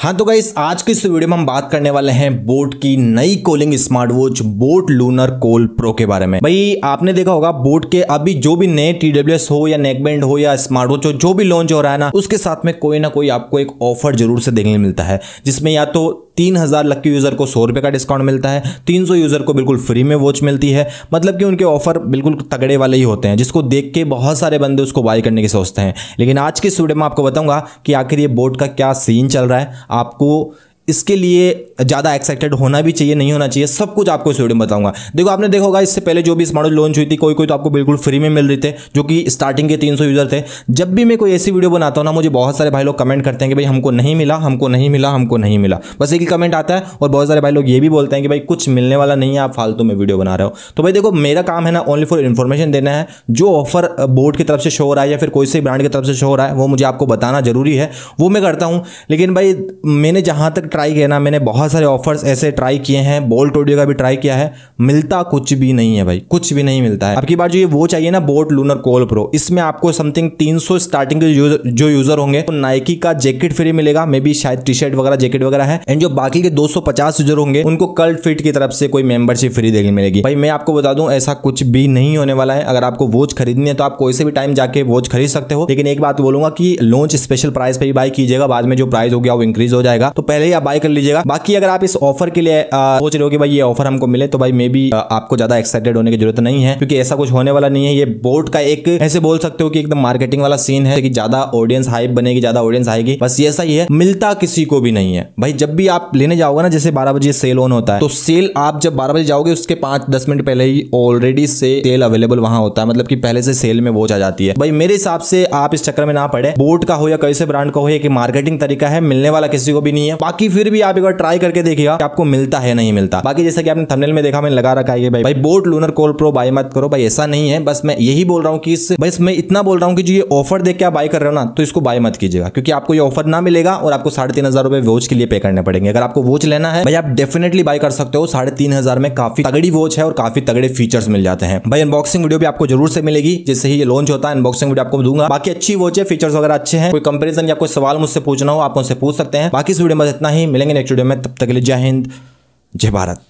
हाँ तो गाइस आज की इस वीडियो में हम बात करने वाले हैं बोट की नई calling smart watch Boat Lunar Call Pro के बारे में। भाई, आपने देखा होगा, बोट के अभी जो भी नए टीडब्ल्यूएस हो या नेकबैंड हो या स्मार्ट वॉच हो, जो भी लॉन्च हो रहा है ना, उसके साथ में कोई ना कोई आपको एक ऑफ़र ज़रूर से देखने मिलता है, जिसमें या तो तीन हज़ार लक्की यूज़र को सौ रुपए का डिस्काउंट मिलता है, तीन सौ यूज़र को बिल्कुल फ्री में वॉच मिलती है। मतलब कि उनके ऑफ़र बिल्कुल तगड़े वाले ही होते हैं, जिसको देख के बहुत सारे बंदे उसको बाय करने की सोचते हैं। लेकिन आज की इस वीडियो में आपको बताऊँगा कि आखिर ये बोट का क्या सीन चल रहा है। आपको इसके लिए ज़्यादा एक्साइटेड होना भी चाहिए, नहीं होना चाहिए, सब कुछ आपको इस वीडियो में बताऊँगा। देखो, आपने देखा होगा, इससे पहले जो भी मॉडल लॉन्च हुई थी, कोई कोई तो आपको बिल्कुल फ्री में मिल रही थे, जो कि स्टार्टिंग के 300 यूज़र थे। जब भी मैं कोई ऐसी वीडियो बनाता हूँ ना, मुझे बहुत सारे भाई लोग कमेंट करते हैं कि भाई, हमको नहीं मिला, हमको नहीं मिला, हमको नहीं मिला। बस एक ही कमेंट आता है, और बहुत सारे भाई लोग ये भी बोलते हैं कि भाई, कुछ मिलने वाला नहीं है, आप फालतू में वीडियो बना रहे हो। तो भाई देखो, मेरा काम है ना ओनली फॉर इन्फॉर्मेशन देना है। जो ऑफ़र बोर्ड की तरफ़ से शो हो रहा है या फिर कोई से ब्रांड की तरफ़ से शो हो रहा है, वो मुझे आपको बताना ज़रूरी है। वो मैं करता हूँ, लेकिन भाई, मैंने जहाँ तक ट्राई किया ना, मैंने बहुत सारे ऑफर्स ऐसे ट्राई किए हैं बोल्ट ऑडियो का भी ट्राई किया है, मिलता कुछ भी नहीं है भाई, कुछ भी नहीं मिलता है। अब की बार जो ये वो चाहिए ना बोट लूनर कोल प्रो इसमें आपको समथिंग 300 स्टार्टिंग के जो यूज़र होंगे तो नाइकी का जैकेट फ्री मिलेगा मे बी शायद टी शर्ट वगैरह जैकेट वगैरह है एंड जो बाकी के 250 यूज़र होंगे, उनको कल्ट फिट की तरफ़ से कोई मेंबरशिप फ्री देखने मिलेगी। भाई मैं आपको बता दूँ, ऐसा कुछ भी नहीं होने वाला है। अगर आपको वॉच खरीदनी है तो आप कोई से भी टाइम जाके वॉच खरीद सकते हो। लेकिन एक बात बोलूँगा कि लॉन्च स्पेशल प्राइस पे ही बाय कीजिएगा, बाद में जो प्राइस हो गया, वो इंक्रीज हो जाएगा। तो पहले ही आप बाय कर लीजिएगा। बाकी अगर आप इस ऑफ़र के लिए सोच रहे हो कि भाई ये ऑफ़र हमको मिले तो भाई मे बी आपको ज़्यादा एक्साइटेड होने की ज़रूरत नहीं है, क्योंकि ऐसा कुछ होने वाला नहीं है। ये बोर्ड का एक, ऐसे बोल सकते हो कि एकदम मार्केटिंग वाला सीन है, कि ज़्यादा ऑडियंस हाइप बनेगी, ज़्यादा ऑडियंस आएगी। बस ये ऐसा ही है, मिलता किसी को भी नहीं है। भाई जब भी आप लेने जाओगे ना, जैसे बारह बजे सेल ऑन होता है तो सेल आप जब बारह बजे जाओगे, उसके पाँच दस मिनट पहले ही ऑलरेडी से सेल अवेलेबल वहाँ होता है। मतलब कि पहले से सेल में वॉच आ जाती है। भाई मेरे हिसाब से आप इस चक्कर में ना पड़े। बोर्ड का हो या कैसे ब्रांड का हो या मार्केटिंग तरीका है, मिलने वाला किसी को भी नहीं है। बाकी भी आप एक बार ट्राई करके देखिएगा आपको मिलता है नहीं मिलता। बाकी जैसे कि आपने थंबनेल में देखा, मैंने लगा रखा है भाई भाई Boat Lunar Call Pro buy मत करो, भाई, ऐसा नहीं है। बस मैं यही बोल रहा हूँ कि बस मैं इतना बोल रहा हूँ कि जो ये ऑफ़र देख के आप बाई कर रहे हो ना तो इसको बाई मत कीजिएगा, क्योंकि आपको ये ऑफ़र ना मिलेगा और आपको साढ़े तीन हज़ार रुपए वॉच के लिए पे करने पड़ेंगे। अगर आपको वॉच लेना है, भाई, आप डेफिनेटली बाय कर सकते हो। साढ़े तीन हज़ार में काफ़ी तगड़ी वॉच है और काफ़ी तगड़े फीचर्स मिल जाते हैं। भाई अनबॉक्सिंग वीडियो भी आपको ज़रूर से मिलेगी, जैसे ही ये लॉन्च होता है अनबॉक्सिंग वीडियो आपको दूँगा। बाकी अच्छी वॉच है फीचर्स वगैरह अच्छे हैं, कोई कंपेरिजन या कोई सवाल मुझसे पूछना हो, आप उनसे पूछ सकते हैं। बाकी इस वीडियो में इतना ही मिलेंगे नेक्स्ट वीडियो में तब तक के लिए जय हिंद जय भारत।